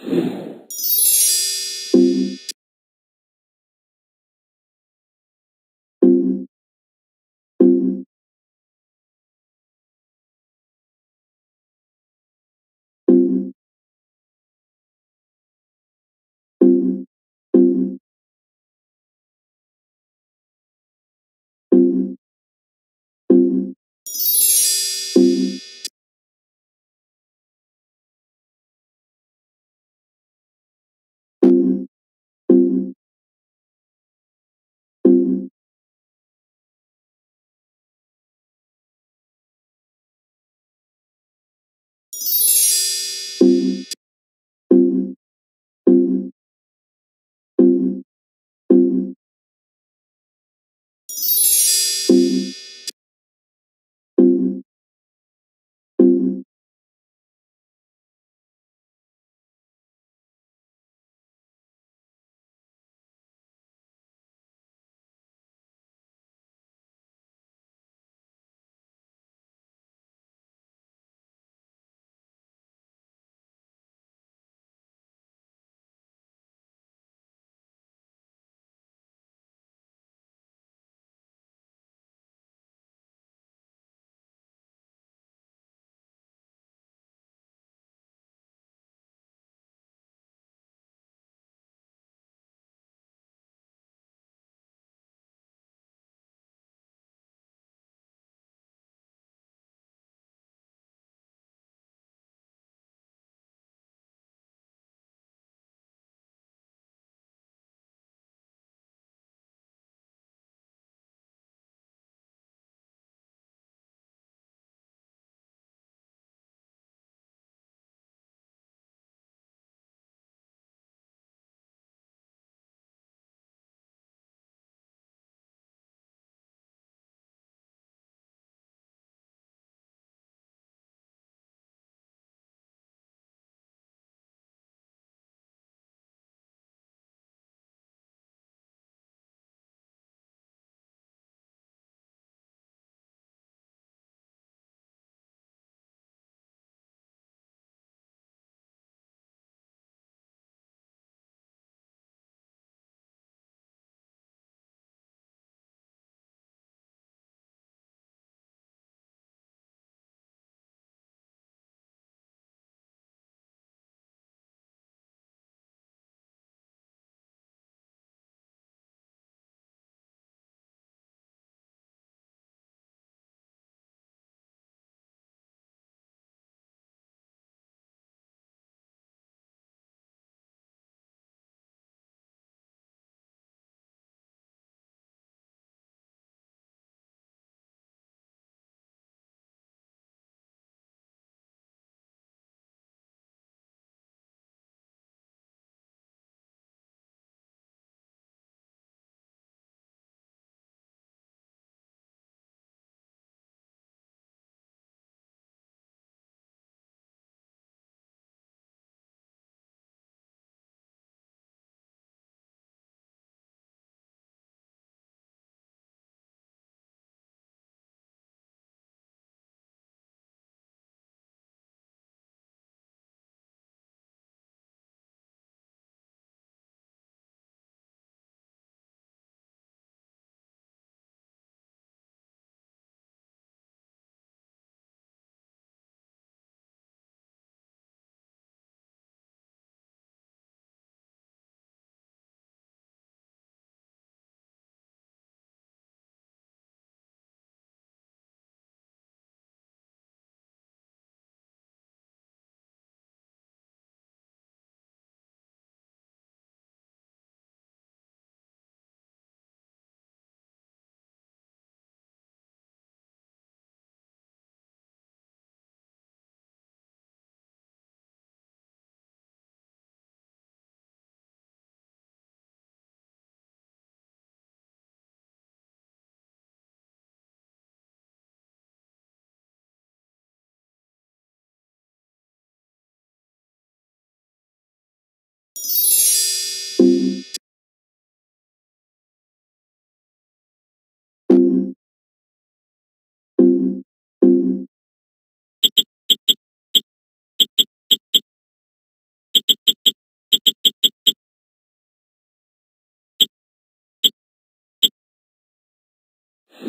Thank you.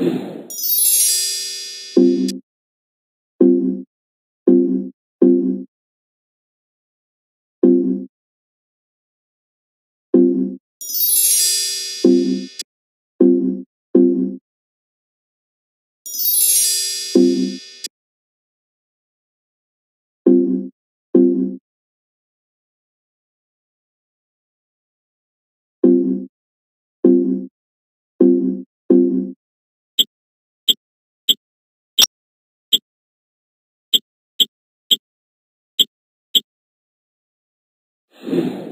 Thank you. You